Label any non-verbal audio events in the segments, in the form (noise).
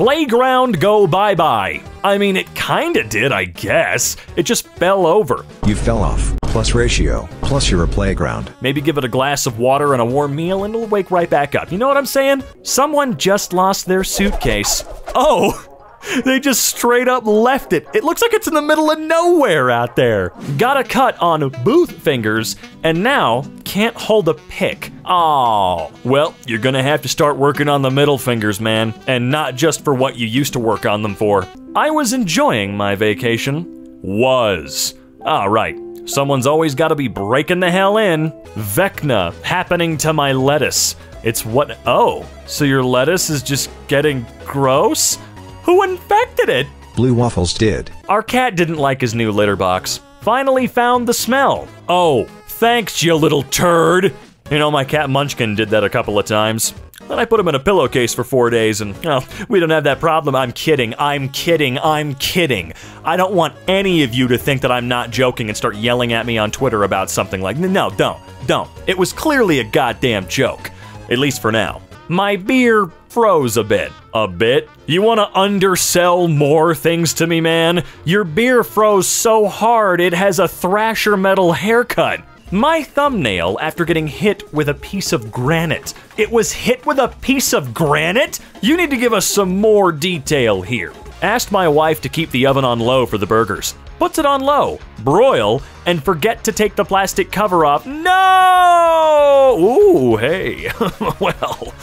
Playground go bye bye. I mean, it kinda did, I guess. It just fell over. You fell off. Plus ratio. Plus you're a playground. Maybe give it a glass of water and a warm meal and it'll wake right back up. You know what I'm saying? Someone just lost their suitcase. Oh! (laughs) They just straight up left it. It looks like it's in the middle of nowhere out there. Got a cut on both fingers, and now can't hold a pick. Oh, well, you're gonna have to start working on the middle fingers, man, and not just for what you used to work on them for. I was enjoying my vacation. Was. Ah, Alright, someone's always gotta be breaking the hell in. Vecna happening to my lettuce. It's what. Oh, so your lettuce is just getting gross? Who infected it? Blue waffles did. Our cat didn't like his new litter box. Finally found the smell. Oh, thanks, you little turd. You know, my cat Munchkin did that a couple of times. Then I put him in a pillowcase for four days, and, oh, we don't have that problem. I'm kidding. I'm kidding. I'm kidding. I don't want any of you to think that I'm not joking and start yelling at me on Twitter about something like, no, don't, don't. It was clearly a goddamn joke. At least for now. My beer froze a bit. A bit? You want to undersell more things to me, man? Your beer froze so hard it has a Thrasher metal haircut. My thumbnail after getting hit with a piece of granite. It was hit with a piece of granite? You need to give us some more detail here. Asked my wife to keep the oven on low for the burgers. Puts it on low, broil, and forget to take the plastic cover off. No! Ooh, hey. (laughs) well,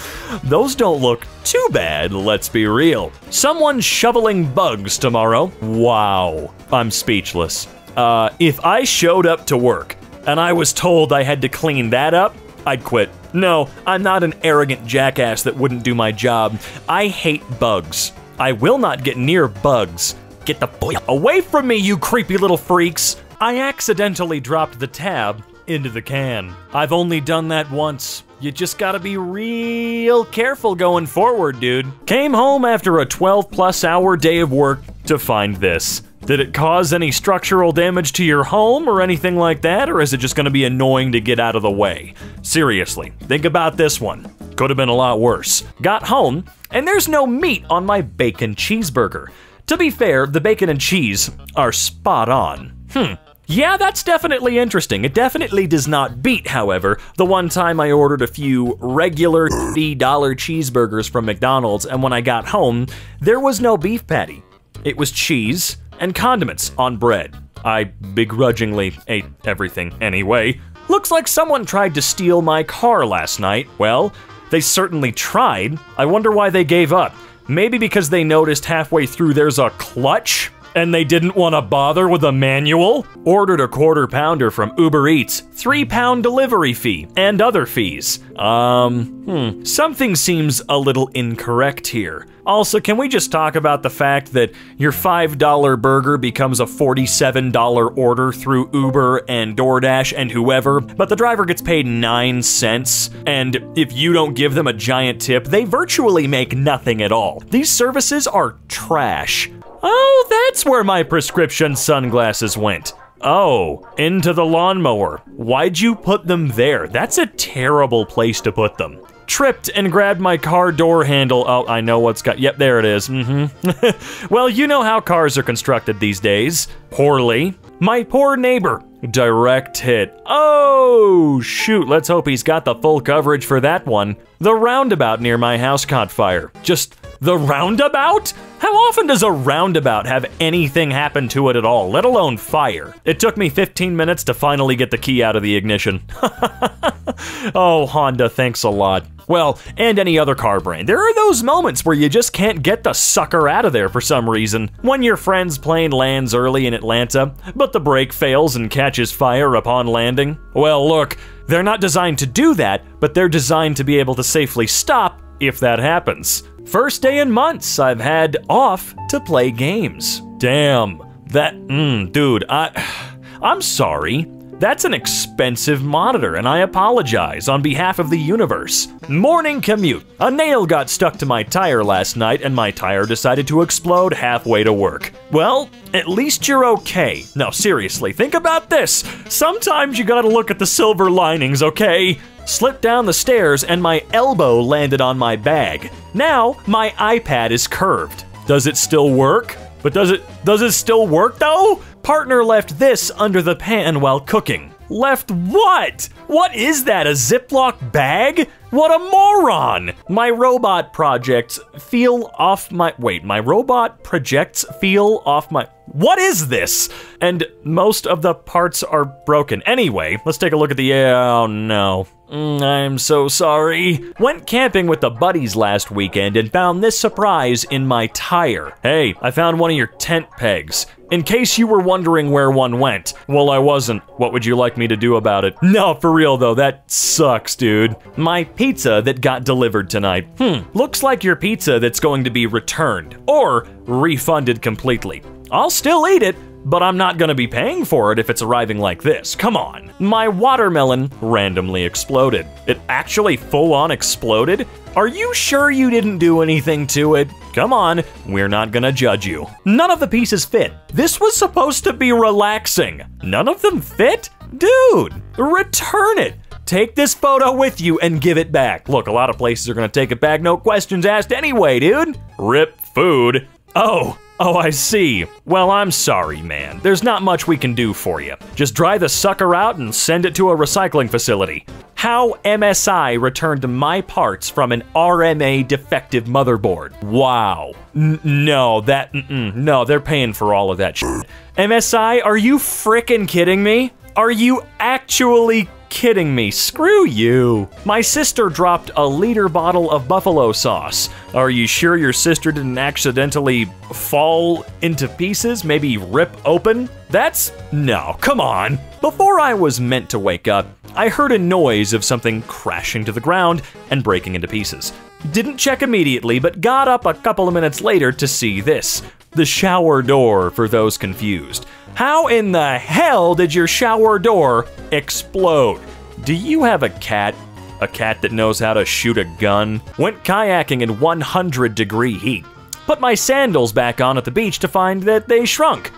those don't look too bad, let's be real. Someone shoveling bugs tomorrow. Wow. I'm speechless. Uh, if I showed up to work and I was told I had to clean that up, I'd quit. No, I'm not an arrogant jackass that wouldn't do my job. I hate bugs. I will not get near bugs. Get the boy away from me, you creepy little freaks! I accidentally dropped the tab into the can. I've only done that once. You just gotta be real careful going forward, dude. Came home after a 12 plus hour day of work to find this. Did it cause any structural damage to your home or anything like that, or is it just gonna be annoying to get out of the way? Seriously, think about this one. Could have been a lot worse. Got home, and there's no meat on my bacon cheeseburger. To be fair, the bacon and cheese are spot on. Hmm. Yeah, that's definitely interesting. It definitely does not beat, however, the one time I ordered a few regular $50 cheeseburgers from McDonald's, and when I got home, there was no beef patty. It was cheese and condiments on bread. I begrudgingly ate everything anyway. Looks like someone tried to steal my car last night. Well, they certainly tried. I wonder why they gave up. Maybe because they noticed halfway through there's a clutch and they didn't want to bother with a manual? Ordered a quarter pounder from Uber Eats, three pound delivery fee, and other fees. Um, hmm, something seems a little incorrect here. Also, can we just talk about the fact that your $5 burger becomes a $47 order through Uber and DoorDash and whoever, but the driver gets paid 9 cents, and if you don't give them a giant tip, they virtually make nothing at all. These services are trash. Oh, that's where my prescription sunglasses went. Oh, into the lawnmower. Why'd you put them there? That's a terrible place to put them. Tripped and grabbed my car door handle. Oh, I know what's got. Yep, there it is. Mm-hmm. (laughs) well, you know how cars are constructed these days. Poorly. My poor neighbor. Direct hit. Oh, shoot. Let's hope he's got the full coverage for that one. The roundabout near my house caught fire. Just the roundabout? How often does a roundabout have anything happen to it at all, let alone fire? It took me 15 minutes to finally get the key out of the ignition. (laughs) oh, Honda, thanks a lot. Well, and any other car brand. There are those moments where you just can't get the sucker out of there for some reason. When your friend's plane lands early in Atlanta, but the brake fails and catches fire upon landing. Well, look, they're not designed to do that, but they're designed to be able to safely stop if that happens. First day in months I've had off to play games. Damn, that, mm, dude, I, (sighs) I'm sorry. That's an expensive monitor, and I apologize on behalf of the universe. Morning commute. A nail got stuck to my tire last night, and my tire decided to explode halfway to work. Well, at least you're okay. No, seriously, think about this. Sometimes you gotta look at the silver linings, okay? Slipped down the stairs and my elbow landed on my bag. Now my iPad is curved. Does it still work? But does it does it still work though? Partner left this under the pan while cooking. Left what? What is that? A Ziploc bag? What a moron! My robot projects feel off my. Wait, my robot projects feel off my. What is this? And most of the parts are broken. Anyway, let's take a look at the. Oh no. Mm, I'm so sorry. Went camping with the buddies last weekend and found this surprise in my tire. Hey, I found one of your tent pegs. In case you were wondering where one went. Well, I wasn't. What would you like me to do about it? No, for real though, that sucks, dude. My pizza that got delivered tonight. Hmm, looks like your pizza that's going to be returned or refunded completely. I'll still eat it, but I'm not gonna be paying for it if it's arriving like this. Come on. My watermelon randomly exploded. It actually full on exploded? Are you sure you didn't do anything to it? Come on, we're not gonna judge you. None of the pieces fit. This was supposed to be relaxing. None of them fit? Dude, return it. Take this photo with you and give it back. Look, a lot of places are gonna take it back, no questions asked anyway, dude. Rip food. Oh, Oh, I see. Well, I'm sorry, man. There's not much we can do for you. Just dry the sucker out and send it to a recycling facility. How MSI returned my parts from an RMA defective motherboard. Wow. N no, that, mm -mm, no, they're paying for all of that shit. MSI, are you frickin' kidding me? Are you actually kidding me? Screw you. My sister dropped a liter bottle of buffalo sauce. Are you sure your sister didn't accidentally fall into pieces? Maybe rip open? That's. no, come on. Before I was meant to wake up, I heard a noise of something crashing to the ground and breaking into pieces. Didn't check immediately, but got up a couple of minutes later to see this the shower door for those confused. How in the hell did your shower door explode? Do you have a cat? A cat that knows how to shoot a gun? Went kayaking in 100 degree heat. Put my sandals back on at the beach to find that they shrunk.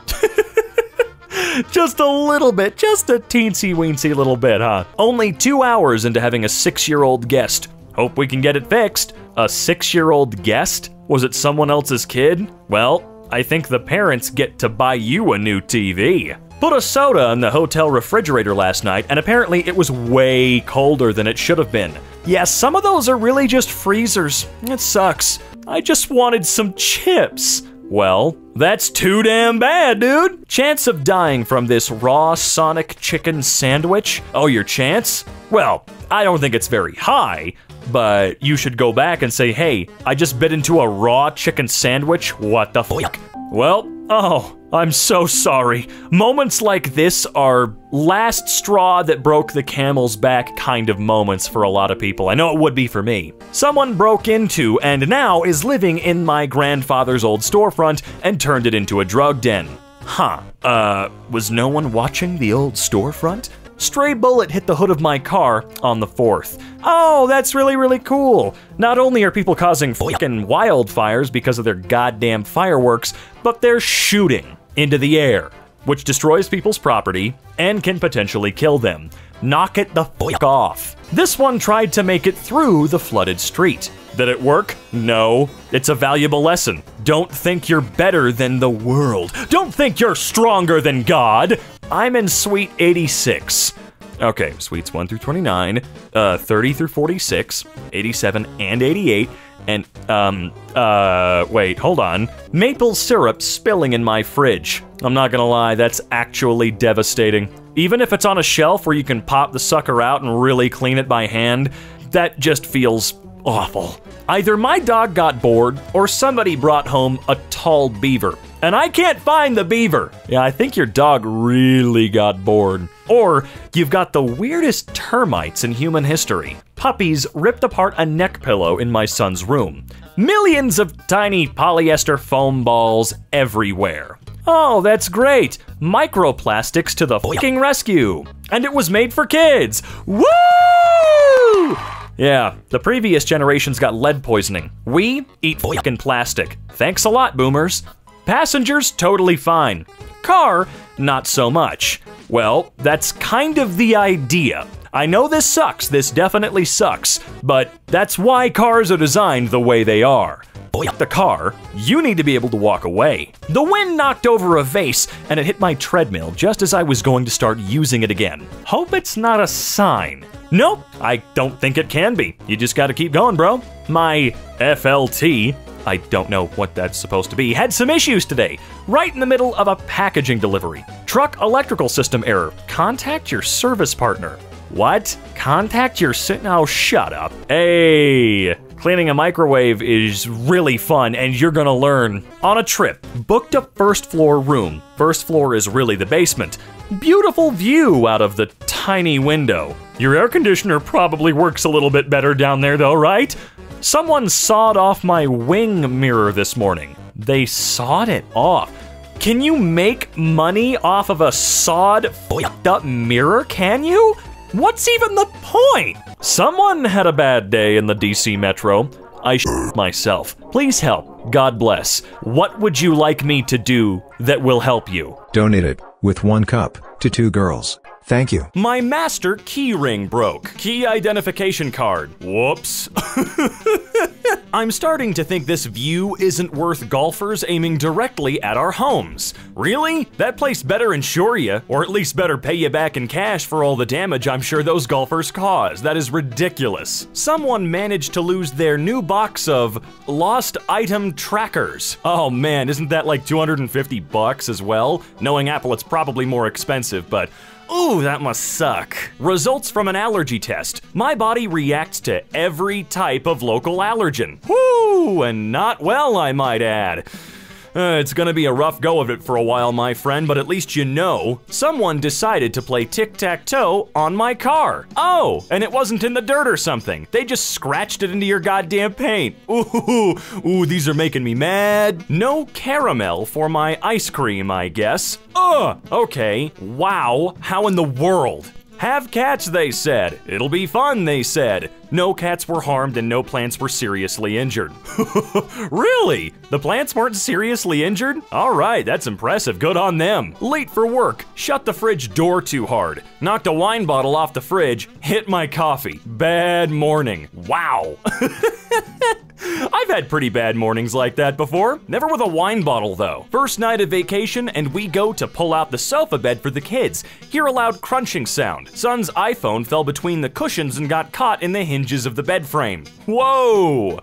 (laughs) just a little bit, just a teensy weensy little bit, huh? Only two hours into having a six year old guest. Hope we can get it fixed. A six year old guest? Was it someone else's kid? Well, I think the parents get to buy you a new TV. Put a soda in the hotel refrigerator last night, and apparently it was way colder than it should have been. Yes, yeah, some of those are really just freezers. It sucks. I just wanted some chips. Well, that's too damn bad, dude. Chance of dying from this raw Sonic chicken sandwich? Oh, your chance? Well, I don't think it's very high, but you should go back and say, hey, I just bit into a raw chicken sandwich. What the oh, fuck? Well, oh, I'm so sorry. Moments like this are last straw that broke the camel's back kind of moments for a lot of people. I know it would be for me. Someone broke into and now is living in my grandfather's old storefront and turned it into a drug den. Huh. Uh, was no one watching the old storefront? Stray bullet hit the hood of my car on the 4th. Oh, that's really, really cool. Not only are people causing fucking wildfires because of their goddamn fireworks, but they're shooting into the air, which destroys people's property and can potentially kill them. Knock it the fuck off. This one tried to make it through the flooded street. Did it work? No. It's a valuable lesson. Don't think you're better than the world. Don't think you're stronger than God. I'm in suite 86. Okay, suites 1 through 29, uh, 30 through 46, 87, and 88. And, um, uh, wait, hold on. Maple syrup spilling in my fridge. I'm not gonna lie, that's actually devastating. Even if it's on a shelf where you can pop the sucker out and really clean it by hand, that just feels awful. Either my dog got bored or somebody brought home a tall beaver. And I can't find the beaver. Yeah, I think your dog really got bored. Or you've got the weirdest termites in human history. Puppies ripped apart a neck pillow in my son's room. Millions of tiny polyester foam balls everywhere. Oh, that's great! Microplastics to the oh, fucking rescue! And it was made for kids! Woo! Yeah, the previous generations got lead poisoning. We eat oh, fucking plastic. Thanks a lot, boomers. Passengers, totally fine. Car, not so much. Well, that's kind of the idea. I know this sucks, this definitely sucks, but that's why cars are designed the way they are. Oh, the car, you need to be able to walk away. The wind knocked over a vase and it hit my treadmill just as I was going to start using it again. Hope it's not a sign. Nope, I don't think it can be. You just gotta keep going, bro. My FLT, I don't know what that's supposed to be, had some issues today, right in the middle of a packaging delivery. Truck electrical system error. Contact your service partner. What? Contact your sit. Oh, shut up. Hey, cleaning a microwave is really fun, and you're gonna learn. On a trip, booked a first floor room. First floor is really the basement. Beautiful view out of the tiny window. Your air conditioner probably works a little bit better down there, though, right? Someone sawed off my wing mirror this morning. They sawed it off. Can you make money off of a sawed, fucked up mirror? Can you? What's even the point? Someone had a bad day in the DC Metro. I sh myself. Please help. God bless. What would you like me to do that will help you? Donate it, with one cup, to two girls. Thank you. My master keyring broke. Key identification card. Whoops. (laughs) I'm starting to think this view isn't worth golfers aiming directly at our homes. Really? That place better insure you, or at least better pay you back in cash for all the damage I'm sure those golfers caused. That is ridiculous. Someone managed to lose their new box of lost item trackers. Oh man, isn't that like 250 bucks as well? Knowing Apple, it's probably more expensive, but Ooh, that must suck. Results from an allergy test. My body reacts to every type of local allergen. Whoo, and not well, I might add. Uh, it's gonna be a rough go of it for a while, my friend, but at least you know. Someone decided to play tic tac toe on my car. Oh, and it wasn't in the dirt or something. They just scratched it into your goddamn paint. (laughs) Ooh, ooh, these are making me mad. No caramel for my ice cream, I guess. Ugh, okay. Wow, how in the world? Have cats, they said. It'll be fun, they said. No cats were harmed and no plants were seriously injured. (laughs) really? The plants weren't seriously injured? Alright, that's impressive. Good on them. Late for work. Shut the fridge door too hard. Knocked a wine bottle off the fridge. Hit my coffee. Bad morning. Wow. (laughs) I've had pretty bad mornings like that before. Never with a wine bottle, though. First night of vacation, and we go to pull out the sofa bed for the kids. Hear a loud crunching sound. Son's iPhone fell between the cushions and got caught in the hinges of the bed frame. Whoa!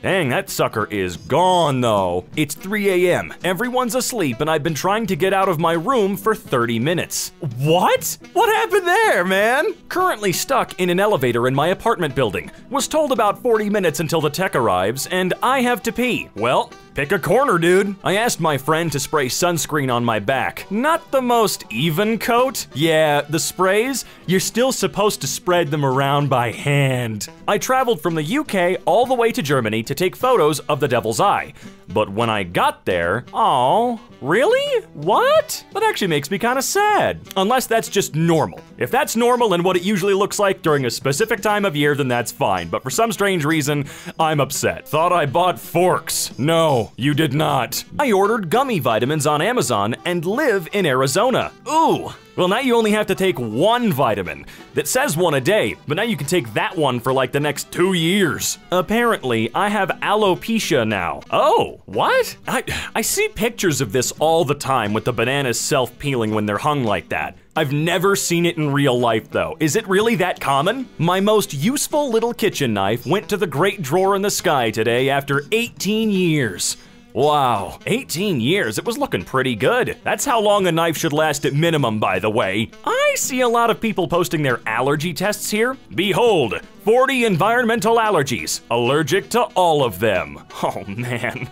Dang, that sucker is gone though. It's 3 a.m. Everyone's asleep, and I've been trying to get out of my room for 30 minutes. What? What happened there, man? Currently stuck in an elevator in my apartment building. Was told about 40 minutes until the tech arrives, and I have to pee. Well, Pick a corner, dude. I asked my friend to spray sunscreen on my back. Not the most even coat. Yeah, the sprays, you're still supposed to spread them around by hand. I traveled from the UK all the way to Germany to take photos of the Devil's Eye. But when I got there, oh, really? What? That actually makes me kind of sad. Unless that's just normal. If that's normal and what it usually looks like during a specific time of year, then that's fine. But for some strange reason, I'm upset. Thought I bought forks. No, you did not. I ordered gummy vitamins on Amazon and live in Arizona. Ooh, well, now you only have to take one vitamin. That says one a day, but now you can take that one for like the next two years. Apparently, I have alopecia now. Oh, what? I, I see pictures of this all the time with the bananas self-peeling when they're hung like that. I've never seen it in real life though. Is it really that common? My most useful little kitchen knife went to the great drawer in the sky today after 18 years. Wow, 18 years, it was looking pretty good. That's how long a knife should last at minimum, by the way. I see a lot of people posting their allergy tests here. Behold, 40 environmental allergies. Allergic to all of them. (laughs) Oh man.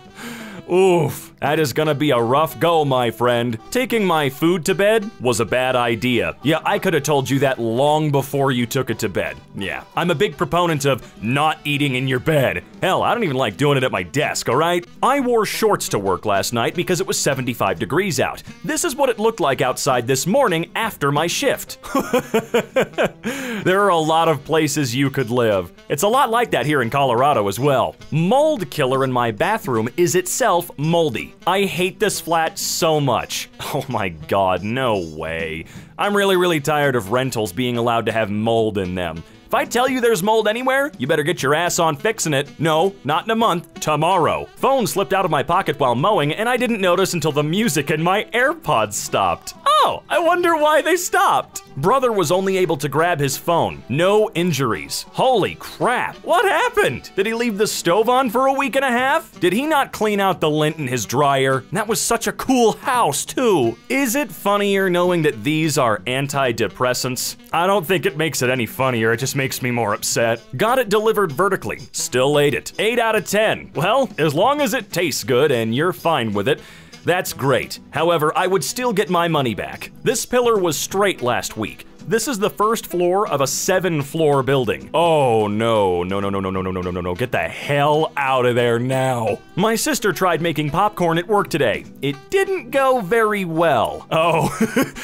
Oof, that is gonna be a rough go, my friend. Taking my food to bed was a bad idea. Yeah, I could have told you that long before you took it to bed. Yeah, I'm a big proponent of not eating in your bed. Hell, I don't even like doing it at my desk, alright? I wore shorts to work last night because it was 75 degrees out. This is what it looked like outside this morning after my shift. (laughs) there are a lot of places you could live. It's a lot like that here in Colorado as well. Mold killer in my bathroom is itself itself moldy. I hate this flat so much. (laughs) Oh my god, no way. I'm really, really tired of rentals being allowed to have mold in them. If I tell you there's mold anywhere, you better get your ass on fixing it. No, not in a month, tomorrow. Phone slipped out of my pocket while mowing, and I didn't notice until the music in my AirPods stopped. Oh, I wonder why they stopped. Brother was only able to grab his phone. No injuries. Holy crap. What happened? Did he leave the stove on for a week and a half? Did he not clean out the lint in his dryer? That was such a cool house, too. Is it funnier knowing that these are antidepressants? I don't think it makes it any funnier, it just makes me more upset. Got it delivered vertically. Still ate it. 8 out of 10. Well, as long as it tastes good and you're fine with it, that's great. However, I would still get my money back. This pillar was straight last week. This is the first floor of a seven floor building. Oh no, no, no, no, no, no, no, no, no, no, no. Get the hell out of there now. My sister tried making popcorn at work today. It didn't go very well. Oh,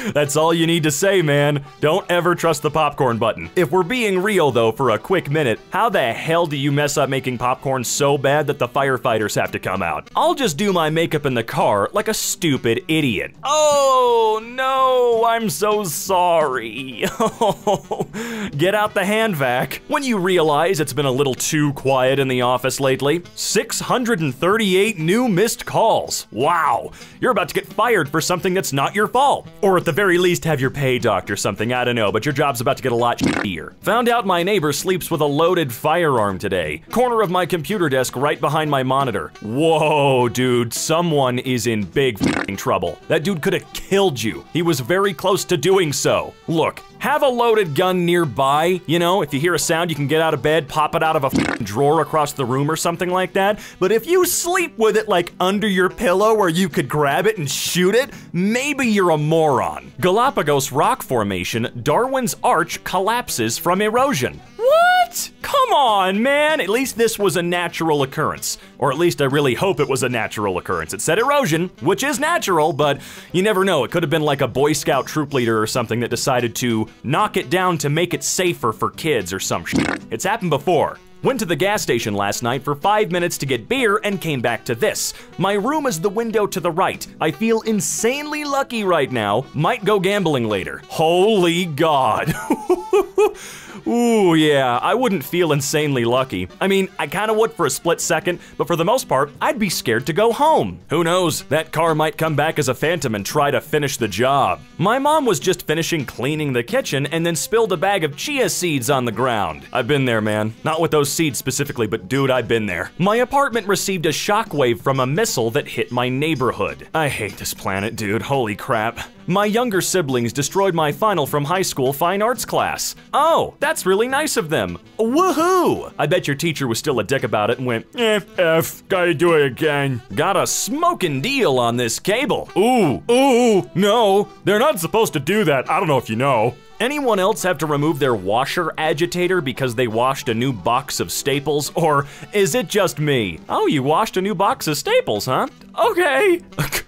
(laughs) that's all you need to say, man. Don't ever trust the popcorn button. If we're being real though for a quick minute, how the hell do you mess up making popcorn so bad that the firefighters have to come out? I'll just do my makeup in the car like a stupid idiot. Oh no, I'm so sorry. (laughs) Get out the hand vac. When you realize it's been a little too quiet in the office lately, 638 new missed calls. Wow, you're about to get fired for something that's not your fault. Or at the very least, have your pay docked or something, I don't know, but your job's about to get a lot shittier. Found out my neighbor sleeps with a loaded firearm today. Corner of my computer desk right behind my monitor. Whoa, dude, someone is in big trouble. That dude could have killed you. He was very close to doing so. Look, have a loaded gun nearby. You know, if you hear a sound, you can get out of bed, pop it out of a drawer across the room or something like that. But if you sleep with it like under your pillow where you could grab it and shoot it, maybe you're a moron. Galapagos rock formation, Darwin's arch collapses from erosion. What? Come on, man. At least this was a natural occurrence. Or at least I really hope it was a natural occurrence. It said erosion, which is natural, but you never know. It could have been like a Boy Scout troop leader or something that decided to knock it down to make it safer for kids or some shit. It's happened before. Went to the gas station last night for five minutes to get beer and came back to this. My room is the window to the right. I feel insanely lucky right now. Might go gambling later. Holy God. (laughs) Ooh, yeah, I wouldn't feel insanely lucky. I mean, I kinda would for a split second, but for the most part, I'd be scared to go home. Who knows, that car might come back as a phantom and try to finish the job. My mom was just finishing cleaning the kitchen and then spilled a bag of chia seeds on the ground. I've been there, man. Not with those seeds specifically, but dude, I've been there. My apartment received a shockwave from a missile that hit my neighborhood. I hate this planet, dude. Holy crap. My younger siblings destroyed my final from high school fine arts class. Oh, that's really nice of them. Woohoo! I bet your teacher was still a dick about it and went, eh, F, gotta do it again. Got a smoking deal on this cable. Ooh, ooh, no, they're not supposed to do that. I don't know if you know. Anyone else have to remove their washer agitator because they washed a new box of staples? Or is it just me? Oh, you washed a new box of staples, huh? Okay. (laughs)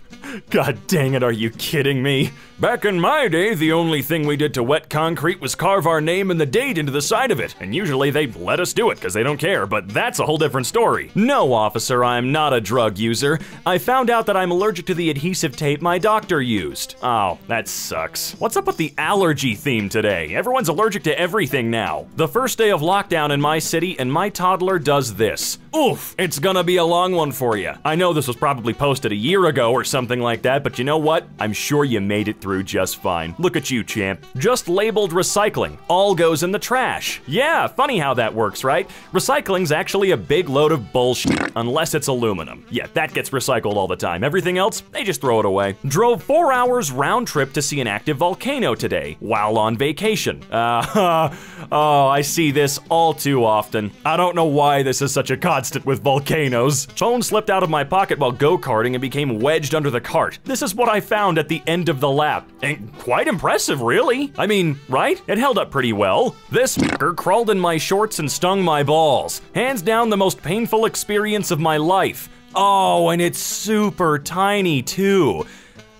God dang it, are you kidding me? Back in my day, the only thing we did to wet concrete was carve our name and the date into the side of it, and usually they let us do it because they don't care, but that's a whole different story. No, officer, I'm not a drug user. I found out that I'm allergic to the adhesive tape my doctor used. Oh, that sucks. What's up with the allergy theme today? Everyone's allergic to everything now. The first day of lockdown in my city, and my toddler does this. Oof, it's gonna be a long one for you. I know this was probably posted a year ago or something like that, but you know what? I'm sure you made it through just fine. Look at you, champ. Just labeled recycling. All goes in the trash. Yeah, funny how that works, right? Recycling's actually a big load of bullshit, unless it's aluminum. Yeah, that gets recycled all the time. Everything else, they just throw it away. Drove four hours round trip to see an active volcano today, while on vacation. (laughs) Uh, oh, I see this all too often. I don't know why this is such a constant with volcanoes. Phone slipped out of my pocket while go-karting and became wedged under the cart. This is what I found at the end of the lap. And quite impressive, really. I mean, right? It held up pretty well. This fucker crawled in my shorts and stung my balls. Hands down the most painful experience of my life. Oh, and it's super tiny too.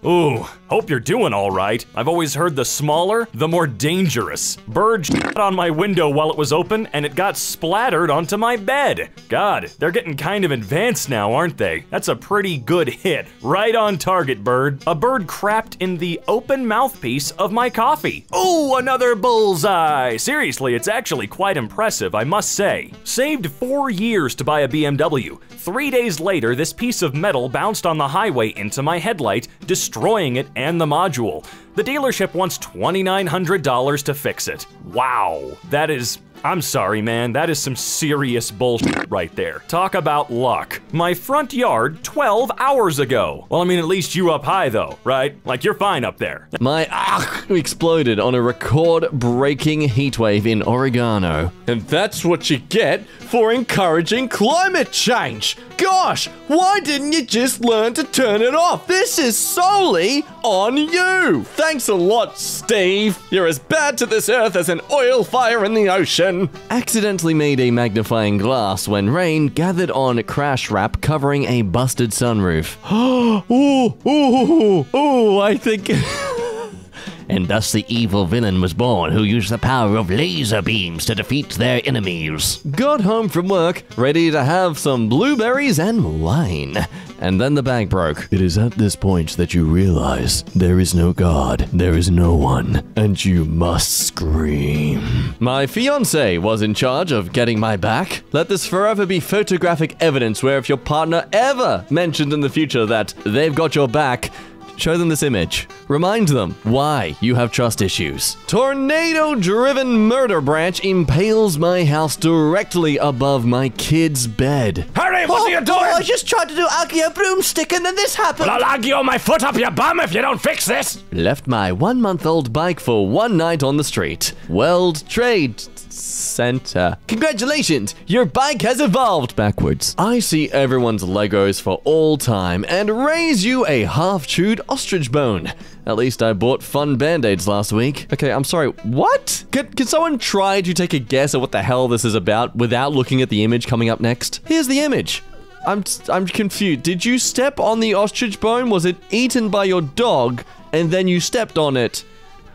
Ooh, Hope you're doing alright. I've always heard the smaller, the more dangerous. Bird on my window while it was open, and it got splattered onto my bed. God, they're getting kind of advanced now, aren't they? That's a pretty good hit. Right on target, bird. A bird crapped in the open mouthpiece of my coffee. Oh, another bullseye! Seriously, it's actually quite impressive, I must say. Saved four years to buy a BMW. Three days later, this piece of metal bounced on the highway into my headlight, destroying it and the module. The dealership wants $2,900 to fix it. Wow, that is I'm sorry, man, that is some serious bullshit right there. Talk about luck. My front yard 12 hours ago. Well, I mean, at least you up high though, right? Like you're fine up there. My ah exploded on a record-breaking heatwave in Oregano. And that's what you get for encouraging climate change. Gosh, why didn't you just learn to turn it off? This is solely on you. Thanks a lot, Steve. You're as bad to this earth as an oil fire in the ocean. Accidentally made a magnifying glass when rain gathered on crash wrap covering a busted sunroof. (gasps) (gasps) Oh, ooh, ooh, ooh, I think. And thus the evil villain was born who used the power of laser beams to defeat their enemies. Got home from work, ready to have some blueberries and wine. And then the bag broke. It is at this point that you realize there is no God, there is no one, and you must scream. My fiance was in charge of getting my back. Let this forever be photographic evidence where if your partner ever mentioned in the future that they've got your back, Show them this image. Remind them why you have trust issues. Tornado driven murder branch impales my house directly above my kid's bed. Harry, what are you oh, doing? Oh, I just tried to do Accio broomstick and then this happened. Well, I'll Accio my foot up your bum if you don't fix this. Left my one month old bike for one night on the street. World Trade Center. Congratulations, your bike has evolved backwards. I see everyone's Legos for all time and raise you a half-chewed ostrich bone. At least I bought fun band-aids last week. Okay, I'm sorry, what? Can, can someone try to take a guess at what the hell this is about without looking at the image coming up next? Here's the image. I'm, I'm confused. Did you step on the ostrich bone? Was it eaten by your dog and then you stepped on it?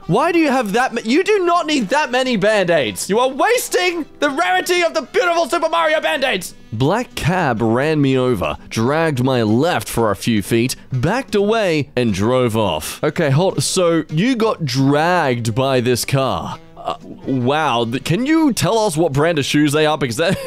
Why do you have that? You do not need that many band-aids. You are wasting the rarity of the beautiful Super Mario band-aids. Black Cab ran me over, dragged my left for a few feet, backed away, and drove off. Okay, hold. So you got dragged by this car. Uh, wow, can you tell us what brand of shoes they are? Because that,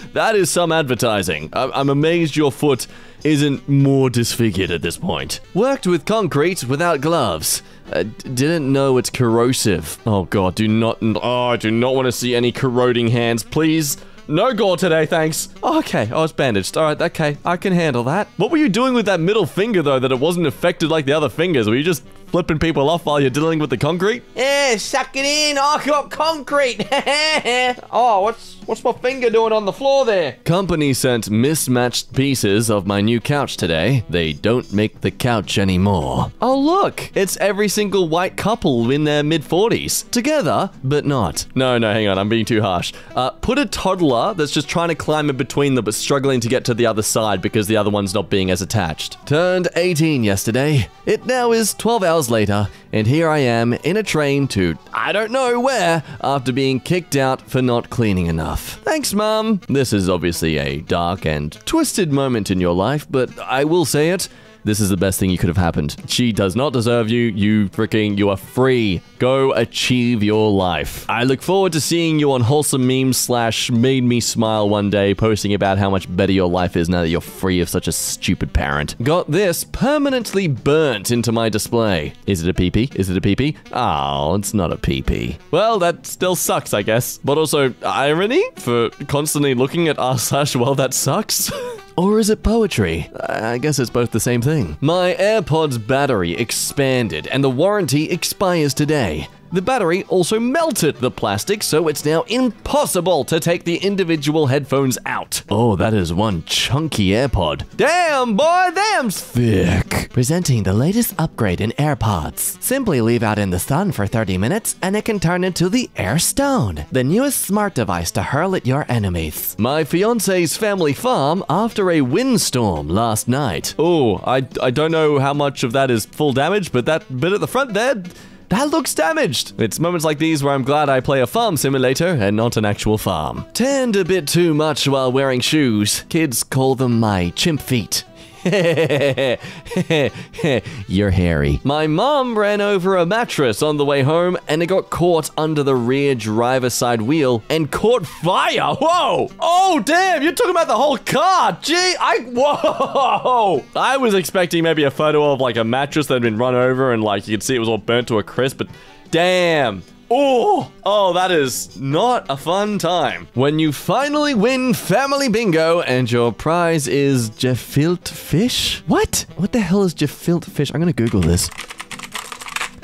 (laughs) that is some advertising. I I'm amazed your foot isn't more disfigured at this point. Worked with concrete without gloves. Uh, didn't know it's corrosive. Oh god, do not- oh, I do not want to see any corroding hands, please. No gore today, thanks. Oh, okay, I was bandaged. Alright, okay, I can handle that. What were you doing with that middle finger, though, that it wasn't affected like the other fingers? Were you just flipping people off while you're dealing with the concrete? Yeah, suck it in. Oh, I got concrete. (laughs) oh, what's what's my finger doing on the floor there? Company sent mismatched pieces of my new couch today. They don't make the couch anymore. Oh, look, it's every single white couple in their mid 40s. Together, but not. No, no, hang on, I'm being too harsh. Uh, put a toddler that's just trying to climb in between them but struggling to get to the other side because the other one's not being as attached. Turned 18 yesterday. It now is 12 hours later, and here I am in a train to I don't know where after being kicked out for not cleaning enough. Thanks, Mum. This is obviously a dark and twisted moment in your life, but I will say it. This is the best thing you could have happened. She does not deserve you. You freaking, you are free. Go achieve your life. I look forward to seeing you on wholesome memes slash made me smile one day, posting about how much better your life is now that you're free of such a stupid parent. Got this permanently burnt into my display. Is it a peepee? Is it a peepee? Oh, it's not a peepee. Well, that still sucks, I guess. But also, irony for constantly looking at r slash well, that sucks. (laughs) Or is it poetry? I guess it's both the same thing. My AirPods battery expanded and the warranty expires today. The battery also melted the plastic, so it's now impossible to take the individual headphones out. Oh, that is one chunky AirPod. Damn, boy, damn's thick. Presenting the latest upgrade in AirPods. Simply leave out in the sun for 30 minutes and it can turn into the Air Stone, the newest smart device to hurl at your enemies. My fiance's family farm after a windstorm last night. Oh, I, I don't know how much of that is full damage, but that bit at the front there. That looks damaged. It's moments like these where I'm glad I play a farm simulator and not an actual farm. Tanned a bit too much while wearing shoes. Kids call them my chimp feet. (laughs) You're hairy. My mom ran over a mattress on the way home and it got caught under the rear driver's side wheel and caught fire. Whoa! Oh, damn, you're talking about the whole car. Gee, I. Whoa! I was expecting maybe a photo of like a mattress that had been run over and like you could see it was all burnt to a crisp, but damn. Oh, oh, that is not a fun time. When you finally win Family Bingo and your prize is gefilte fish? What? What the hell is gefilte fish? I'm gonna Google this.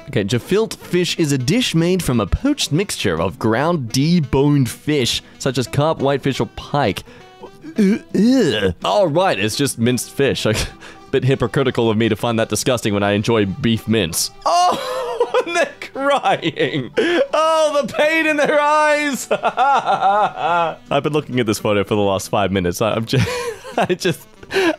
Okay, gefilte fish is a dish made from a poached mixture of ground deboned fish, such as carp, whitefish, or pike. Ugh. All right, it's just minced fish. (laughs) A Bit hypocritical of me to find that disgusting when I enjoy beef mince. Oh, (laughs) crying. Oh, the pain in their eyes. (laughs) I've been looking at this photo for the last five minutes. I'm just, (laughs) I just,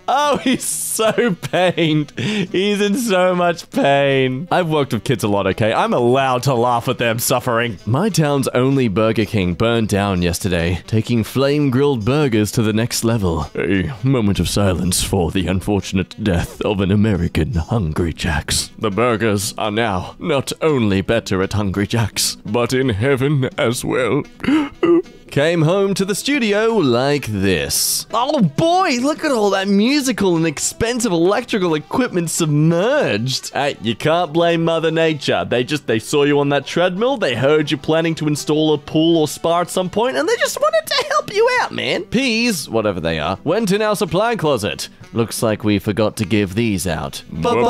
oh, he's so pained. He's in so much pain. I've worked with kids a lot, okay? I'm allowed to laugh at them suffering. My town's only Burger King burned down yesterday, taking flame grilled burgers to the next level. A moment of silence for the unfortunate death of an American Hungry Jacks. The burgers are now not only better at Hungry Jacks, but in heaven as well. (gasps) Came home to the studio like this. Oh boy, look at all that musical and expensive electrical equipment submerged. Hey, you can't blame Mother Nature. They just they saw you on that treadmill, they heard you planning to install a pool or spa at some point, and they just wanted to help you out, man. Peas, whatever they are, went in our supply closet. Looks like we forgot to give these out. Bye-bye,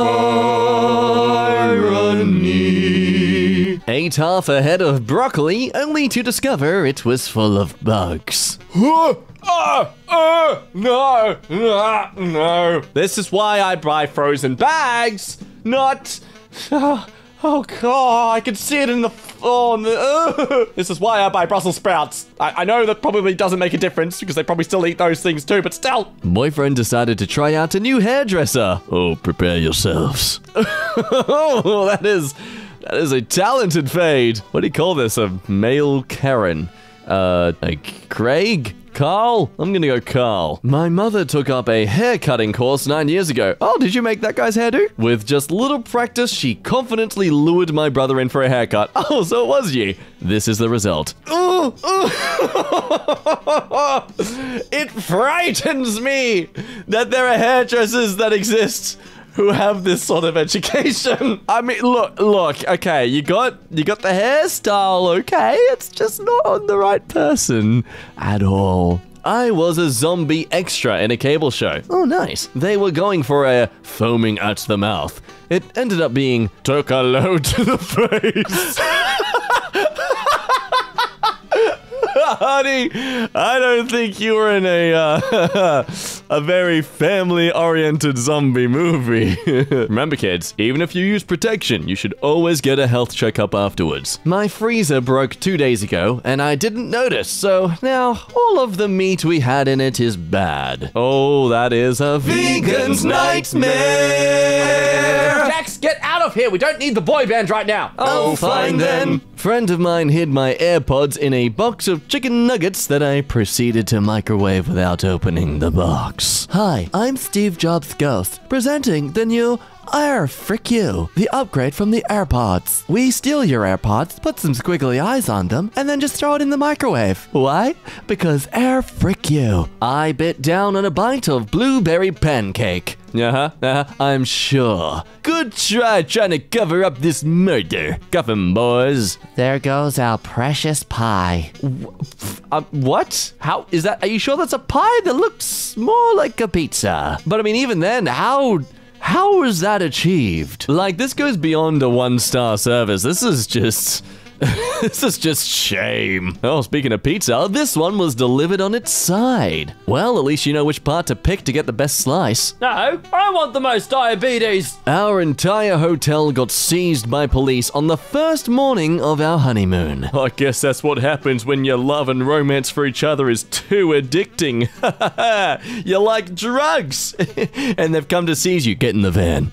Ate half a head of broccoli, only to discover it was full of bugs. Uh, uh, no, no, no. This is why I buy frozen bags, not. (sighs) Oh god, I can see it in the. Oh. (laughs) This is why I buy Brussels sprouts. I, I know that probably doesn't make a difference because they probably still eat those things too, but still. Boyfriend decided to try out a new hairdresser. Oh, prepare yourselves. (laughs) oh, that is. That is a talented fade. What do you call this? A male Karen? Uh, like Craig? Carl? I'm gonna go Carl. My mother took up a haircutting course nine years ago. Oh, did you make that guy's hairdo? With just little practice, she confidently lured my brother in for a haircut. (laughs) Oh, so it was you. This is the result. Ooh, (laughs) ooh. it frightens me that there are hairdressers that exist who have this sort of education. (laughs) I mean, look, look. Okay, you got you got the hairstyle. Okay, it's just not on the right person at all. I was a zombie extra in a cable show. Oh, nice. They were going for a foaming at the mouth. It ended up being took a load to the (laughs) face. (laughs) Honey, I don't think you were in a uh, (laughs) a very family-oriented zombie movie. (laughs) Remember, kids, even if you use protection, you should always get a health checkup afterwards. My freezer broke two days ago, and I didn't notice, so now all of the meat we had in it is bad. Oh, that is a vegan's nightmare. Jax, get here. We don't need the boy band right now. Oh, oh fine then. Friend of mine hid my AirPods in a box of chicken nuggets that I proceeded to microwave without opening the box. Hi, I'm Steve Jobs' ghost, presenting the new Air Frick You, the upgrade from the AirPods. We steal your AirPods, put some squiggly eyes on them, and then just throw it in the microwave. Why? Because Air Frick You. I bit down on a bite of blueberry pancake. Uh-huh, uh-huh, I'm sure. Good try trying to cover up this murder. Cuff 'em, boys. There goes our precious pie. Uh, what? How is that? Are you sure that's a pie? That looks more like a pizza. But I mean, even then, how How was that achieved? Like, this goes beyond a one star service. This is just. (laughs) this is just shame. Oh, speaking of pizza, this one was delivered on its side. Well, at least you know which part to pick to get the best slice. No, I want the most diabetes. Our entire hotel got seized by police on the first morning of our honeymoon. (laughs) I guess that's what happens when your love and romance for each other is too addicting. (laughs) You're like drugs. and they've come to seize you. Get in the van.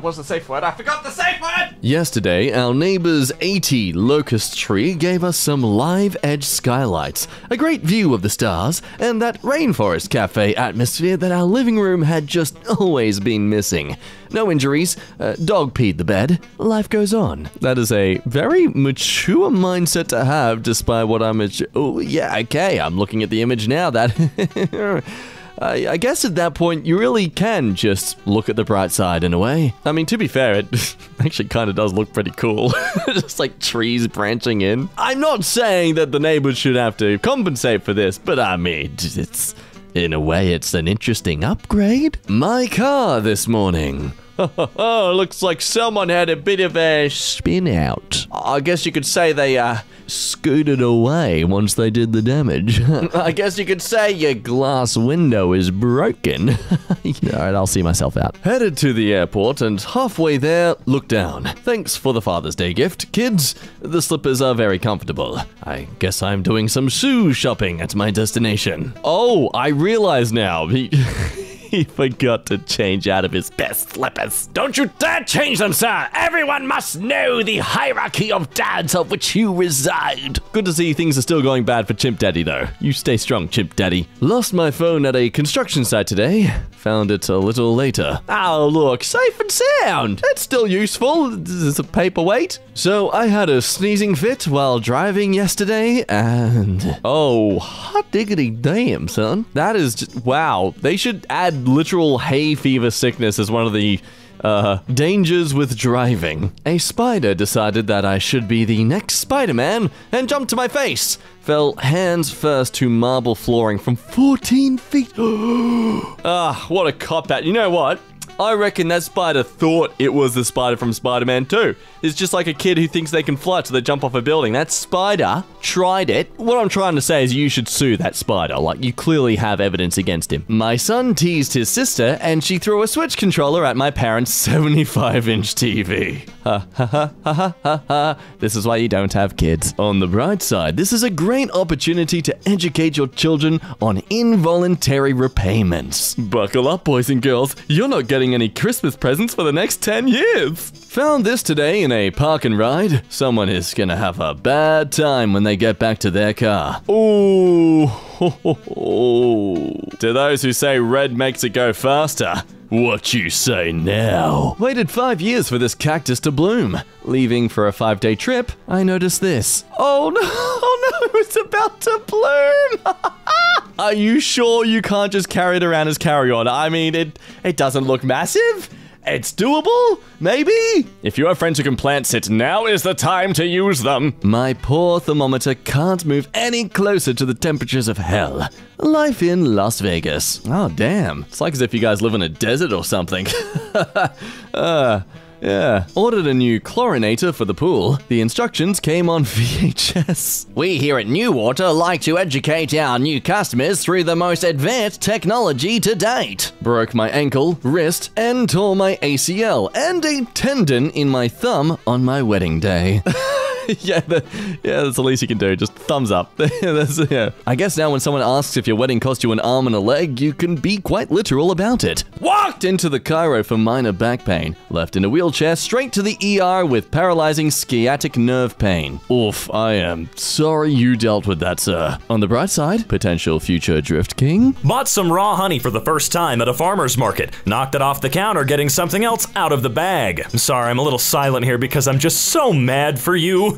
What's the safe word? I forgot the safe word. Yesterday, our neighbor's 80 locust tree gave us some live edge skylights, a great view of the stars, and that rainforest cafe atmosphere that our living room had just always been missing. No injuries, uh, dog peed the bed, life goes on. That is a very mature mindset to have, despite what I'm. Oh, yeah, okay, I'm looking at the image now. That. (laughs) I, I guess at that point, you really can just look at the bright side in a way. I mean, to be fair, it (laughs) actually kind of does look pretty cool. (laughs) just like trees branching in. I'm not saying that the neighbors should have to compensate for this, but I mean, it's. In a way, it's an interesting upgrade. My car this morning. (laughs) Looks like someone had a bit of a spin out. I guess you could say they, uh, scooted away once they did the damage. (laughs) I guess you could say your glass window is broken. (laughs) Alright, I'll see myself out. Headed to the airport and halfway there, look down. Thanks for the Father's Day gift, kids. The slippers are very comfortable. I guess I'm doing some shoe shopping at my destination. Oh, I realize now. (laughs) He. forgot to change out of his best slippers. Don't you dare change them, sir! Everyone must know the hierarchy of dads of which you reside. Good to see things are still going bad for Chimp Daddy, though. You stay strong, Chimp Daddy. Lost my phone at a construction site today. Found it a little later. Oh, look, safe and sound. It's still useful. It's a paperweight. So I had a sneezing fit while driving yesterday, and oh, hot diggity damn, son. That is just, wow. They should add literal hay fever sickness is one of the uh, dangers with driving. A spider decided that I should be the next Spider-Man and jumped to my face. Fell hands first to marble flooring from 14 feet. (gasps) ah, what a cop out. You know what? I reckon that spider thought it was the spider from Spider Man 2. It's just like a kid who thinks they can fly so they jump off a building. That spider tried it. What I'm trying to say is you should sue that spider. Like, you clearly have evidence against him. My son teased his sister and she threw a Switch controller at my parents' (laughs) 75 inch TV. Ha ha ha ha ha ha ha. This is why you don't have kids. On the bright side, this is a great opportunity to educate your children on involuntary repayments. Buckle up, boys and girls. You're not getting any Christmas presents for the next 10 years. Found this today in a park and ride. Someone is gonna have a bad time when they get back to their car. Ooh. (laughs) to those who say red makes it go faster, what you say now? Waited five years for this cactus to bloom. Leaving for a five day trip, I noticed this. Oh no, (laughs) oh no, it's about to bloom! (laughs) Are you sure you can't just carry it around as carry on? I mean, it, it doesn't look massive. It's doable? Maybe? If you have friends who can plant it, now is the time to use them. My poor thermometer can't move any closer to the temperatures of hell. Life in Las Vegas. Oh, damn. It's like as if you guys live in a desert or something. (laughs) uh, yeah. Ordered a new chlorinator for the pool. The instructions came on (laughs) VHS. We here at Newater like to educate our new customers through the most advanced technology to date. Broke my ankle, wrist, and tore my ACL and a tendon in my thumb on my wedding day. (laughs) (laughs) yeah, yeah, that's the least you can do. Just thumbs up. (laughs) yeah. I guess now when someone asks if your wedding cost you an arm and a leg, you can be quite literal about it. Walked into the chiro for minor back pain. Left in a wheelchair straight to the ER with paralyzing sciatic nerve pain. Oof, I am sorry you dealt with that, sir. On the bright side, potential future Drift King. Bought some raw honey for the first time at a farmer's market. Knocked it off the counter, getting something else out of the bag. I'm sorry, I'm a little silent here because I'm just so mad for you.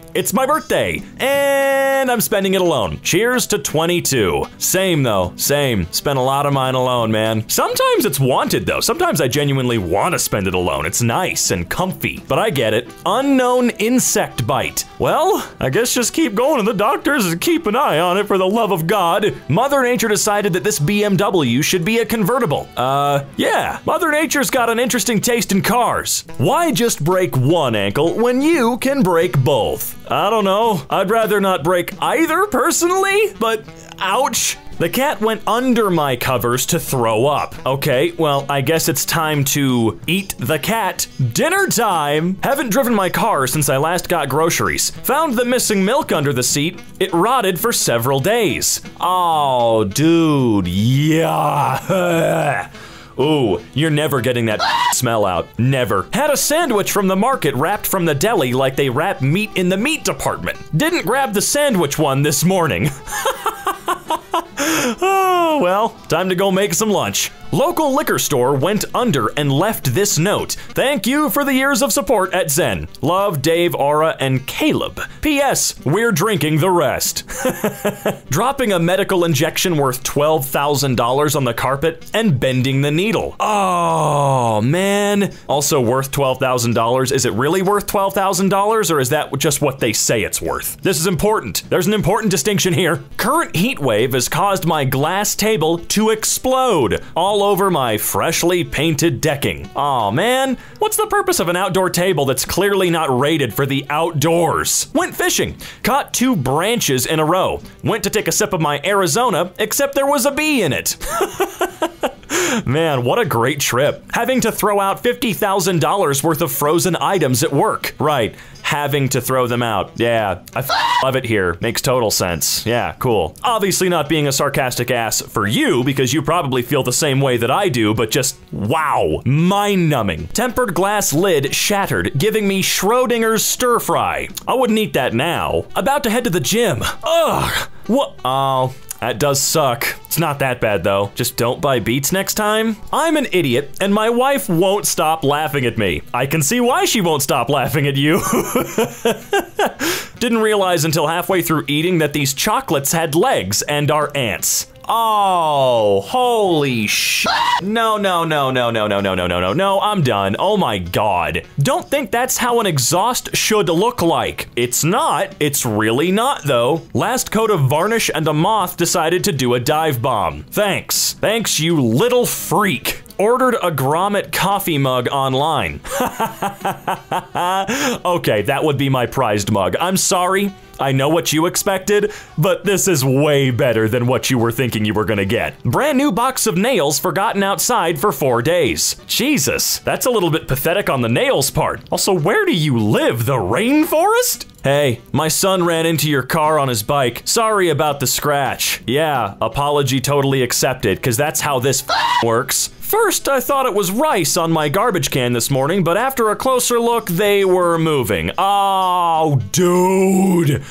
It's my birthday, and I'm spending it alone. Cheers to 22. Same though, same. Spent a lot of mine alone, man. Sometimes it's wanted though. Sometimes I genuinely want to spend it alone. It's nice and comfy. But I get it. Unknown insect bite. Well, I guess just keep going to the doctors and keep an eye on it for the love of God. Mother Nature decided that this BMW should be a convertible. Uh, yeah. Mother Nature's got an interesting taste in cars. Why just break one ankle when you can break both? I don't know. I'd rather not break either personally, but ouch. The cat went under my covers to throw up. Okay, well, I guess it's time to eat the cat. Dinner time! Haven't driven my car since I last got groceries. Found the missing milk under the seat. It rotted for several days. Oh, dude, yeah. (laughs) Ooh, you're never getting that (laughs) smell out. Never. Had a sandwich from the market wrapped from the deli like they wrap meat in the meat department. Didn't grab the sandwich one this morning. (laughs) oh, well, time to go make some lunch. Local liquor store went under and left this note. Thank you for the years of support at Zen. Love Dave, Aura, and Caleb. P.S. We're drinking the rest. (laughs) Dropping a medical injection worth $12,000 on the carpet and bending the needle. Oh, man. Also worth $12,000. Is it really worth $12,000 or is that just what they say it's worth? This is important. There's an important distinction here. Current heat wave has caused my glass table to explode all over my freshly painted decking. Aw, man. What's the purpose of an outdoor table that's clearly not rated for the outdoors? Went fishing. Caught two branches in a row. Went to take a sip of my Arizona, except there was a bee in it. (laughs) Man, what a great trip. Having to throw out $50,000 worth of frozen items at work. Right, having to throw them out. Yeah, I love it here. Makes total sense. Yeah, cool. Obviously not being a sarcastic ass for you, because you probably feel the same way that I do, but just wow, mind-numbing. Tempered glass lid shattered, giving me Schrodinger's stir fry. I wouldn't eat that now. About to head to the gym. Ugh, what? Oh, that does suck. It's not that bad though. Just don't buy Beats next time. I'm an idiot, and my wife won't stop laughing at me. I can see why she won't stop laughing at you. (laughs) Didn't realize until halfway through eating that these chocolates had legs and are ants. Oh, holy sh! No, no, no, no, no, no, no, no, no, no, no, I'm done. Oh my god. Don't think that's how an exhaust should look like. It's not. It's really not, though. Last coat of varnish and a moth decided to do a dive bomb. Thanks. Thanks, you little freak ordered a Grommet coffee mug online. okay, that would be my prized mug. I'm sorry. I know what you expected, but this is way better than what you were thinking you were gonna get. Brand new box of nails forgotten outside for four days. Jesus, that's a little bit pathetic on the nails part. Also, where do you live? The rainforest? Hey, my son ran into your car on his bike. Sorry about the scratch. Yeah, apology totally accepted, because that's how this works. First, I thought it was rice on my garbage can this morning, but after a closer look, they were moving. Oh, dude.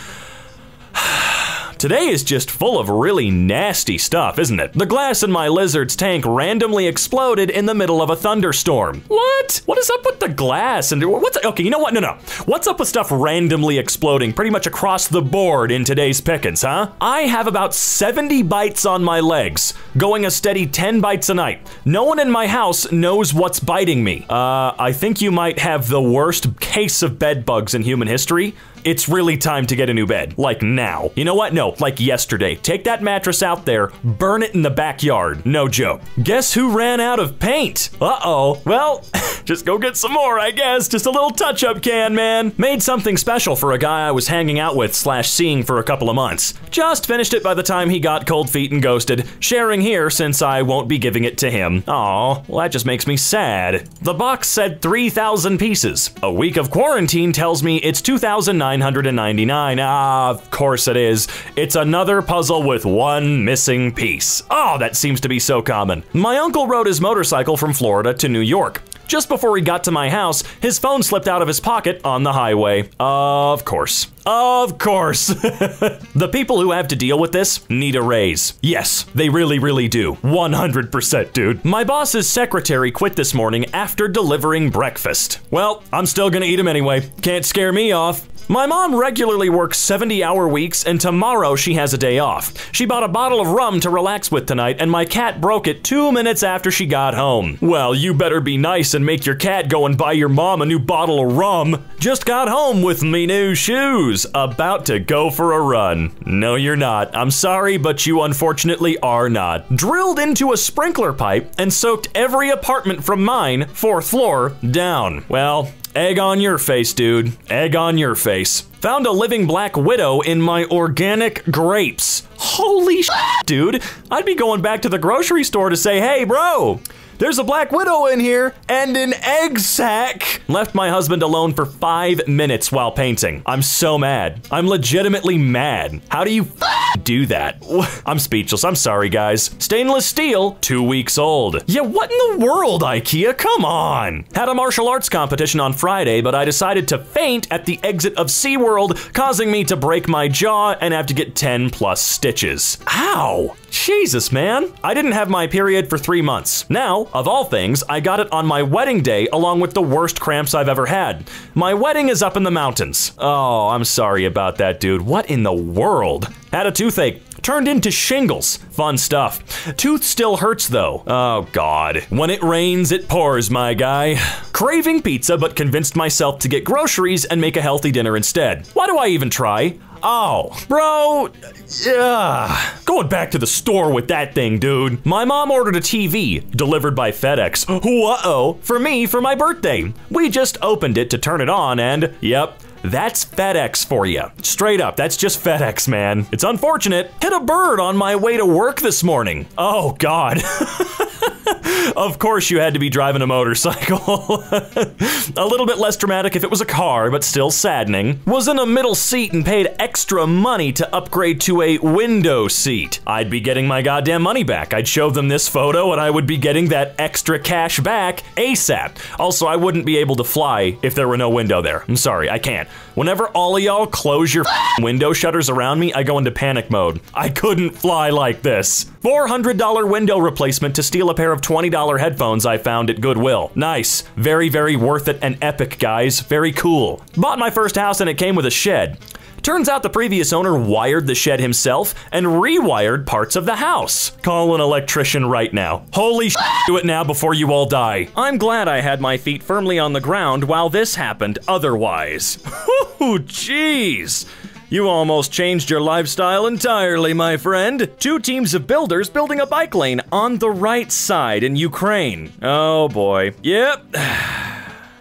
(sighs) (sighs) Today is just full of really nasty stuff, isn't it? The glass in my lizard's tank randomly exploded in the middle of a thunderstorm. What? What is up with the glass? And what's okay? You know what? No, no. What's up with stuff randomly exploding pretty much across the board in today's pickings, huh? I have about 70 bites on my legs, going a steady 10 bites a night. No one in my house knows what's biting me. Uh, I think you might have the worst case of bed bugs in human history it's really time to get a new bed. Like now. You know what? No, like yesterday. Take that mattress out there, burn it in the backyard. No joke. Guess who ran out of paint? Uh-oh. Well, (laughs) just go get some more, I guess. Just a little touch-up can, man. Made something special for a guy I was hanging out with slash seeing for a couple of months. Just finished it by the time he got cold feet and ghosted. Sharing here since I won't be giving it to him. Aw, well that just makes me sad. The box said 3,000 pieces. A week of quarantine tells me it's 2,009 999. Ah, of course it is. It's another puzzle with one missing piece. Oh, that seems to be so common. My uncle rode his motorcycle from Florida to New York. Just before he got to my house, his phone slipped out of his pocket on the highway. Of course. Of course. (laughs) the people who have to deal with this need a raise. Yes, they really, really do. 100%, dude. My boss's secretary quit this morning after delivering breakfast. Well, I'm still gonna eat him anyway. Can't scare me off. My mom regularly works 70 hour weeks, and tomorrow she has a day off. She bought a bottle of rum to relax with tonight, and my cat broke it two minutes after she got home. Well, you better be nice and make your cat go and buy your mom a new bottle of rum. Just got home with me new shoes, about to go for a run. No, you're not. I'm sorry, but you unfortunately are not. Drilled into a sprinkler pipe and soaked every apartment from mine, fourth floor, down. Well, Egg on your face, dude. Egg on your face. Found a living black widow in my organic grapes. Holy sh, dude. I'd be going back to the grocery store to say, hey, bro, there's a black widow in here and an egg sack. Left my husband alone for five minutes while painting. I'm so mad. I'm legitimately mad. How do you do that? (laughs) I'm speechless. I'm sorry, guys. Stainless steel, two weeks old. Yeah, what in the world, IKEA? Come on. Had a martial arts competition on Friday, but I decided to faint at the exit of SeaWorld, causing me to break my jaw and have to get 10 plus stitches. Ow! Jesus, man. I didn't have my period for three months. Now, of all things, I got it on my wedding day along with the worst cramps I've ever had. My wedding is up in the mountains. Oh, I'm sorry about that, dude. What in the world? Had a toothache. Turned into shingles. Fun stuff. Tooth still hurts though. Oh god. When it rains, it pours, my guy. Craving pizza, but convinced myself to get groceries and make a healthy dinner instead. Why do I even try? Oh, bro, yeah. Going back to the store with that thing, dude. My mom ordered a TV delivered by FedEx. Uh-oh, for me for my birthday. We just opened it to turn it on and, yep, that's FedEx for you. Straight up, that's just FedEx, man. It's unfortunate. Hit a bird on my way to work this morning. Oh, God. (laughs) (laughs) of course, you had to be driving a motorcycle. (laughs) a little bit less dramatic if it was a car, but still saddening. Was in a middle seat and paid extra money to upgrade to a window seat. I'd be getting my goddamn money back. I'd show them this photo and I would be getting that extra cash back ASAP. Also, I wouldn't be able to fly if there were no window there. I'm sorry, I can't. Whenever all of y'all close your window shutters around me, I go into panic mode. I couldn't fly like this. $400 window replacement to steal a pair of $20 headphones I found at Goodwill. Nice. Very, very worth it and epic, guys. Very cool. Bought my first house and it came with a shed. Turns out the previous owner wired the shed himself and rewired parts of the house. Call an electrician right now. Holy sh do it now before you all die. I'm glad I had my feet firmly on the ground while this happened otherwise. (laughs) Ooh, jeez. You almost changed your lifestyle entirely, my friend. Two teams of builders building a bike lane on the right side in Ukraine. Oh boy. Yep. (sighs)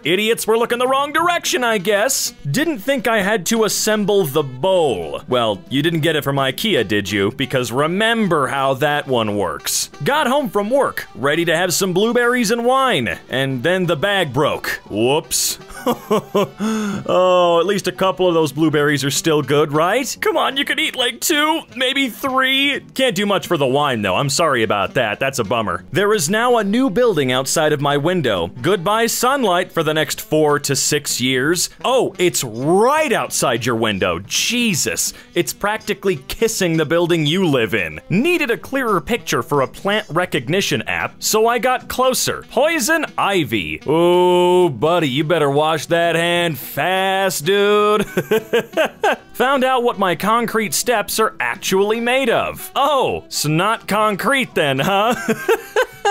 Idiots were looking the wrong direction, I guess. Didn't think I had to assemble the bowl. Well, you didn't get it from IKEA, did you? Because remember how that one works. Got home from work, ready to have some blueberries and wine, and then the bag broke. Whoops. (laughs) oh, at least a couple of those blueberries are still good, right? Come on, you could eat like two, maybe three. Can't do much for the wine, though. I'm sorry about that. That's a bummer. There is now a new building outside of my window. Goodbye sunlight for the next four to six years. Oh, it's right outside your window. Jesus. It's practically kissing the building you live in. Needed a clearer picture for a plant recognition app, so I got closer. Poison ivy. Oh, buddy, you better wash that hand fast, dude. (laughs) Found out what my concrete steps are actually made of. Oh, it's not concrete then, huh?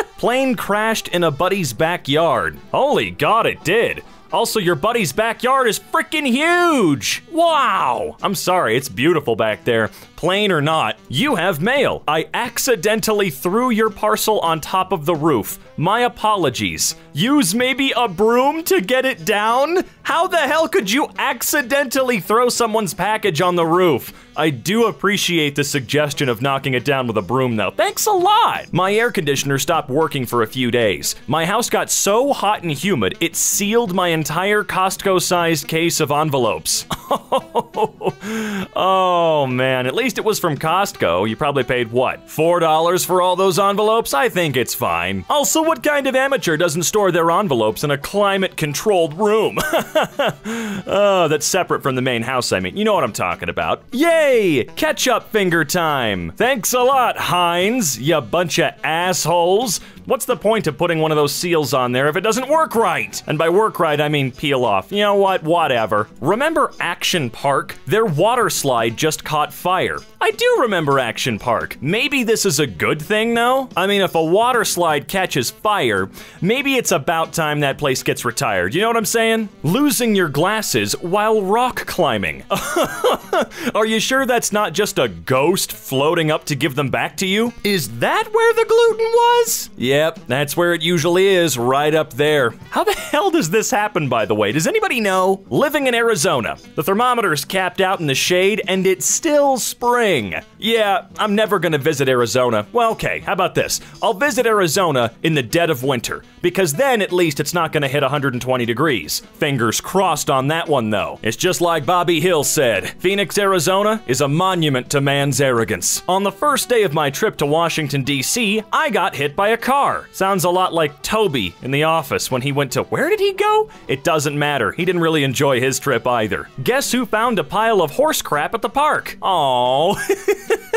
(laughs) Plane crashed in a buddy's backyard. Holy god, it did. Also, your buddy's backyard is freaking huge! Wow! I'm sorry, it's beautiful back there. Plane or not, you have mail. I accidentally threw your parcel on top of the roof. My apologies. Use maybe a broom to get it down? How the hell could you accidentally throw someone's package on the roof? I do appreciate the suggestion of knocking it down with a broom though. Thanks a lot! My air conditioner stopped working for a few days. My house got so hot and humid, it sealed my entire Costco-sized case of envelopes. (laughs) oh man, at least it was from Costco. You probably paid what? $4 for all those envelopes? I think it's fine. Also, what kind of amateur doesn't store their envelopes in a climate controlled room? (laughs) oh, that's separate from the main house, I mean. You know what I'm talking about. Yay! Ketchup finger time! Thanks a lot, Heinz, you bunch of assholes. What's the point of putting one of those seals on there if it doesn't work right? And by work right, I mean peel off. You know what? Whatever. Remember Action Park? Their water slide just caught fire. I do remember Action Park. Maybe this is a good thing, though? I mean, if a water slide catches fire, maybe it's about time that place gets retired. You know what I'm saying? Losing your glasses while rock climbing. (laughs) Are you sure that's not just a ghost floating up to give them back to you? Is that where the gluten was? Yep, that's where it usually is, right up there. How the hell does this happen, by the way? Does anybody know? Living in Arizona, the thermometer's capped out in the shade and it's still spring. Yeah, I'm never gonna visit Arizona. Well, okay, how about this? I'll visit Arizona in the dead of winter, because then at least it's not gonna hit 120 degrees. Fingers crossed on that one, though. It's just like Bobby Hill said Phoenix, Arizona is a monument to man's arrogance. On the first day of my trip to Washington, D.C., I got hit by a car. Sounds a lot like Toby in The Office when he went to where did he go? It doesn't matter. He didn't really enjoy his trip either. Guess who found a pile of horse crap at the park? Aww. (laughs)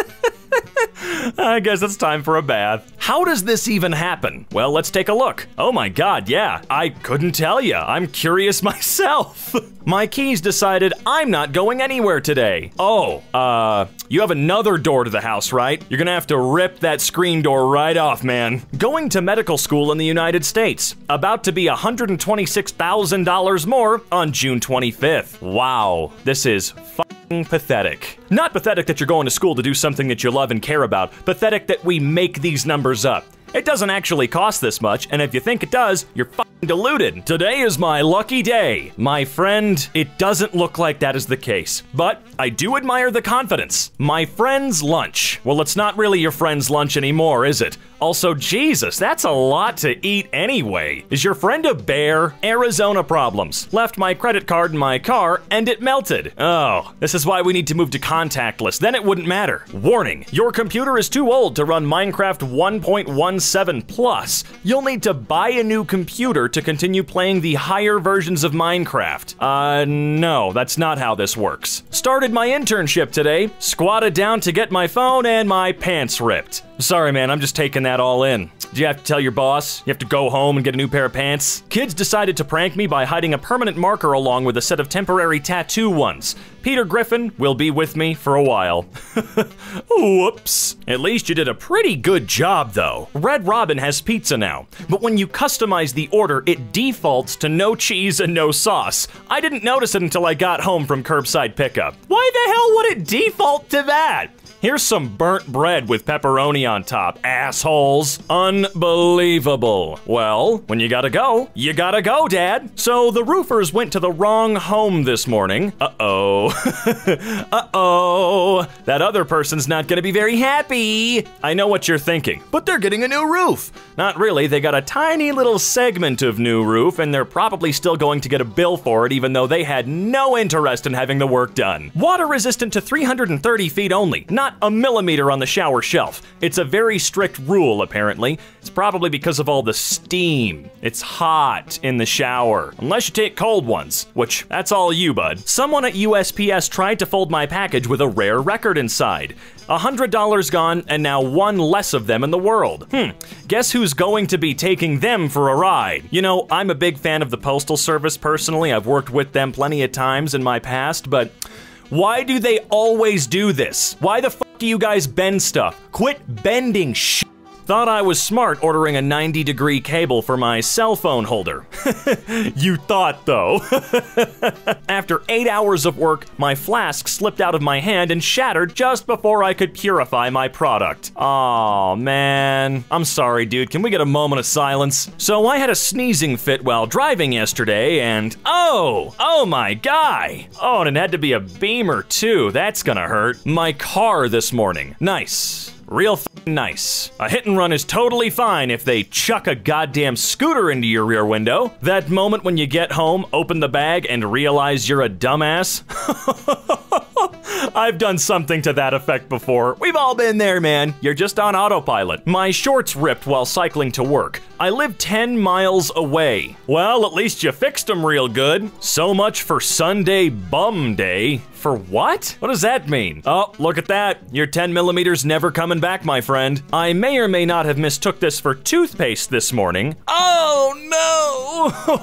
I guess it's time for a bath. How does this even happen? Well, let's take a look. Oh my god, yeah, I couldn't tell you. I'm curious (laughs) myself. my keys decided I'm not going anywhere today. Oh, uh, you have another door to the house, right? You're gonna have to rip that screen door right off, man. Going to medical school in the United States. About to be $126,000 more on June 25th. Wow, this is pathetic. Not pathetic that you're going to school to do something that you love and care about, pathetic that we make these numbers up. It doesn't actually cost this much, and if you think it does, you're fucking deluded. Today is my lucky day. My friend, it doesn't look like that is the case, but I do admire the confidence. My friend's lunch. Well, it's not really your friend's lunch anymore, is it? Also, Jesus, that's a lot to eat anyway. Is your friend a bear? Arizona problems. Left my credit card in my car and it melted. Oh, this is why we need to move to contactless. Then it wouldn't matter. Warning, your computer is too old to run Minecraft 1.17 Plus. You'll need to buy a new computer to continue playing the higher versions of Minecraft. Uh, no, that's not how this works. Started my internship today, squatted down to get my phone and my pants ripped. Sorry, man, I'm just taking that all in. Do you have to tell your boss? You have to go home and get a new pair of pants? Kids decided to prank me by hiding a permanent marker along with a set of temporary tattoo ones. Peter Griffin will be with me for a while. (laughs) Whoops. At least you did a pretty good job, though. Red Robin has pizza now, but when you customize the order, it defaults to no cheese and no sauce. I didn't notice it until I got home from curbside pickup. Why the hell would it default to that? Here's some burnt bread with pepperoni on top, assholes. Unbelievable. Well, when you gotta go, you gotta go, Dad. So the roofers went to the wrong home this morning. Uh-oh. (laughs) Uh-oh. That other person's not gonna be very happy. I know what you're thinking, but they're getting a new roof. Not really, they got a tiny little segment of new roof, and they're probably still going to get a bill for it even though they had no interest in having the work done. Water resistant to 330 feet only, not a millimeter on the shower shelf. It's a very strict rule, apparently. It's probably because of all the steam. It's hot in the shower. Unless you take cold ones, which that's all you, bud. Someone at USPS tried to fold my package with a rare record inside. $100 gone, and now one less of them in the world. Hmm, guess who's going to be taking them for a ride? You know, I'm a big fan of the Postal Service personally. I've worked with them plenty of times in my past, but why do they always do this? Why the do you guys bend stuff? Quit bending shit. Thought I was smart ordering a 90 degree cable for my cell phone holder. (laughs) you thought, though. (laughs) After eight hours of work, my flask slipped out of my hand and shattered just before I could purify my product. Aw, man. I'm sorry, dude. Can we get a moment of silence? So I had a sneezing fit while driving yesterday, and oh, oh my guy. Oh, and it had to be a beamer, too. That's gonna hurt. My car this morning. Nice Real nice. A hit and run is totally fine if they chuck a goddamn scooter into your rear window. That moment when you get home, open the bag, and realize you're a dumbass. (laughs) I've done something to that effect before. We've all been there, man. You're just on autopilot. My shorts ripped while cycling to work. I live 10 miles away. Well, at least you fixed them real good. So much for Sunday Bum Day. For what? What does that mean? Oh, look at that. Your 10 millimeters never coming back, my friend. I may or may not have mistook this for toothpaste this morning. Oh no!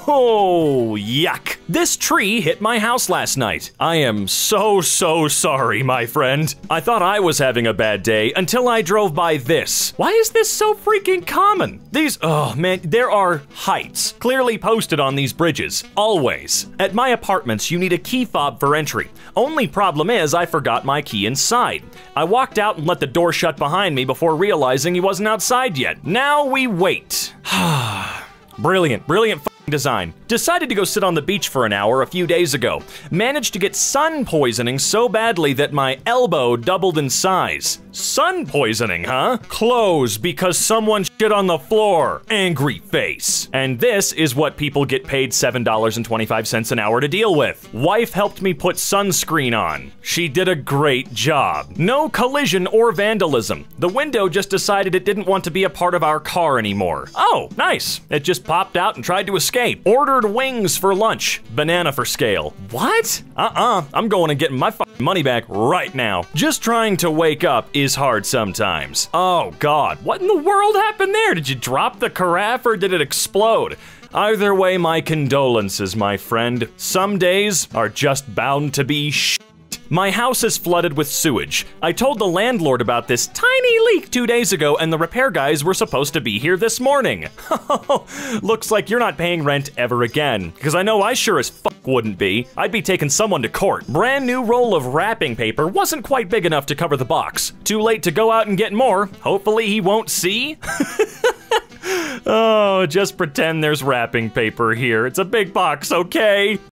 Oh, (laughs) yuck. This tree hit my house last night. I am so, so sorry, my friend. I thought I was having a bad day until I drove by this. Why is this so freaking common? These, oh man, there are heights clearly posted on these bridges. Always. At my apartments, you need a key fob for entry. Only problem is, I forgot my key inside. I walked out and let the door shut behind me before realizing he wasn't outside yet. Now we wait. (sighs) brilliant, brilliant design. Decided to go sit on the beach for an hour a few days ago. Managed to get sun poisoning so badly that my elbow doubled in size. Sun poisoning, huh? Close because someone shit on the floor. Angry face. And this is what people get paid $7.25 an hour to deal with. Wife helped me put sunscreen on. She did a great job. No collision or vandalism. The window just decided it didn't want to be a part of our car anymore. Oh, nice. It just popped out and tried to escape. Wings for lunch. Banana for scale. What? Uh-uh. I'm going and getting my money back right now. Just trying to wake up is hard sometimes. Oh god, what in the world happened there? Did you drop the carafe or did it explode? Either way, my condolences, my friend. Some days are just bound to be sh. My house is flooded with sewage. I told the landlord about this tiny leak two days ago, and the repair guys were supposed to be here this morning. (laughs) Looks like you're not paying rent ever again. Because I know I sure as fuck wouldn't be. I'd be taking someone to court. Brand new roll of wrapping paper wasn't quite big enough to cover the box. Too late to go out and get more. Hopefully he won't see. (laughs) oh, just pretend there's wrapping paper here. It's a big box, okay?